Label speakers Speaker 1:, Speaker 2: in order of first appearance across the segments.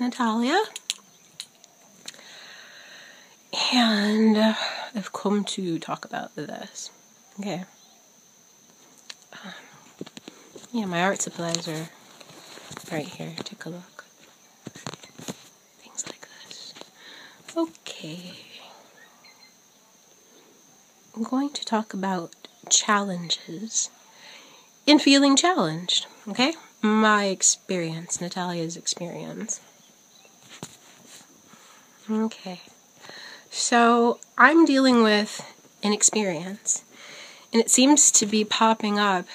Speaker 1: Natalia. And I've come to talk about this. Okay. Um, yeah, my art supplies are right here. Take a look. Things like this. Okay. I'm going to talk about challenges in feeling challenged. Okay? My experience, Natalia's experience. Okay. So I'm dealing with an experience, and it seems to be popping up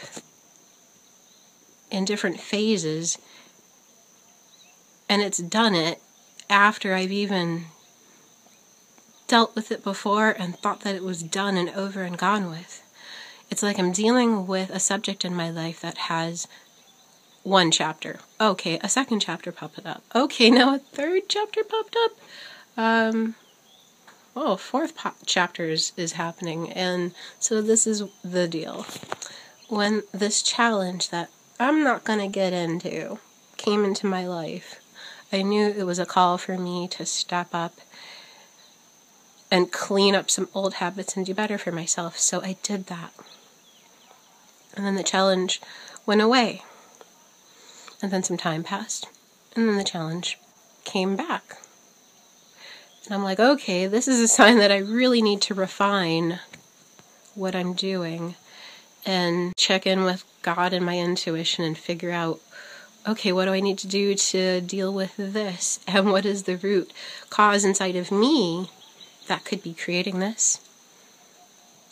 Speaker 1: in different phases, and it's done it after I've even dealt with it before and thought that it was done and over and gone with. It's like I'm dealing with a subject in my life that has one chapter. Okay, a second chapter popped up. Okay, now a third chapter popped up. Um, oh, fourth po- chapter is, is happening. And so this is the deal. When this challenge that I'm not to get into came into my life, I knew it was a call for me to step up and clean up some old habits and do better for myself. So I did that. And then the challenge went away. And then some time passed. And then the challenge came back. And I'm like, okay, this is a sign that I really need to refine what I'm doing and check in with God and my intuition and figure out okay, what do I need to do to deal with this? And what is the root cause inside of me that could be creating this?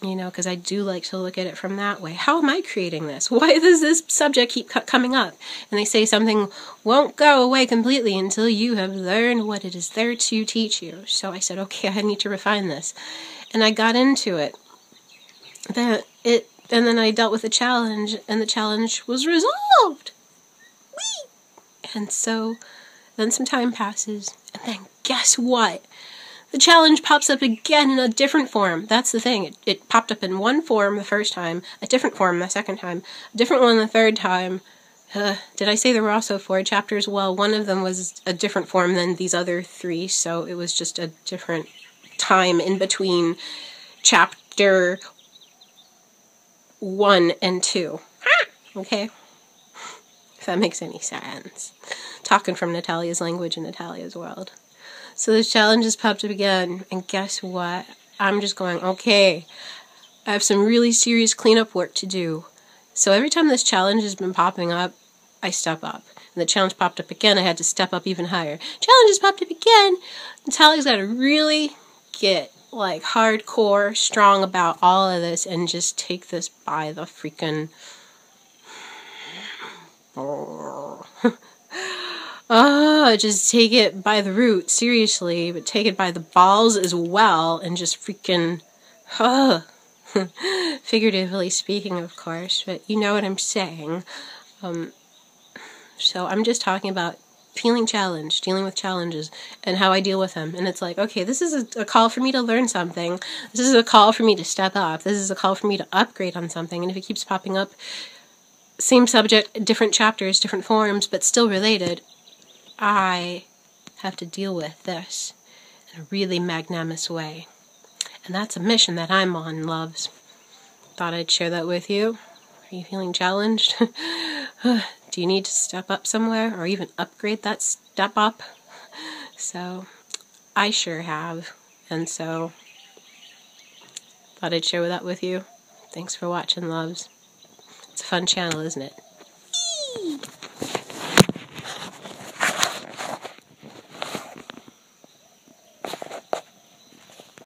Speaker 1: You know, because I do like to look at it from that way. How am I creating this? Why does this subject keep coming up? And they say something won't go away completely until you have learned what it is there to teach you. So I said, okay, I need to refine this. And I got into it. Then it and then I dealt with the challenge and the challenge was resolved. Whee! And so then some time passes and then guess what? The challenge pops up again in a different form. That's the thing. It, it popped up in one form the first time, a different form the second time, a different one the third time. Uh, did I say there were also four chapters? Well, one of them was a different form than these other three, so it was just a different time in between chapter one and two. Okay? If that makes any sense. Talking from Natalia's language in Natalia's world. So this challenge has popped up again, and guess what? I'm just going, okay, I have some really serious cleanup work to do. So every time this challenge has been popping up, I step up. And the challenge popped up again, I had to step up even higher. Challenge has popped up again. Natalia's got to really get like hardcore strong about all of this and just take this by the freaking just take it by the root, seriously, but take it by the balls as well, and just freaking, huh. Figuratively speaking, of course, but you know what I'm saying. Um, so I'm just talking about feeling challenged, dealing with challenges, and how I deal with them. And it's like, okay, this is a, a, call for me to learn something. This is a call for me to step up. This is a call for me to upgrade on something. And if it keeps popping up, same subject, different chapters, different forms, but still related, I have to deal with this in a really magnanimous way. And that's a mission that I'm on, loves. Thought I'd share that with you. Are you feeling challenged? Do you need to step up somewhere or even upgrade that step up? So, I sure have. And so, thought I'd share that with you. Thanks for watching, loves. It's a fun channel, isn't it?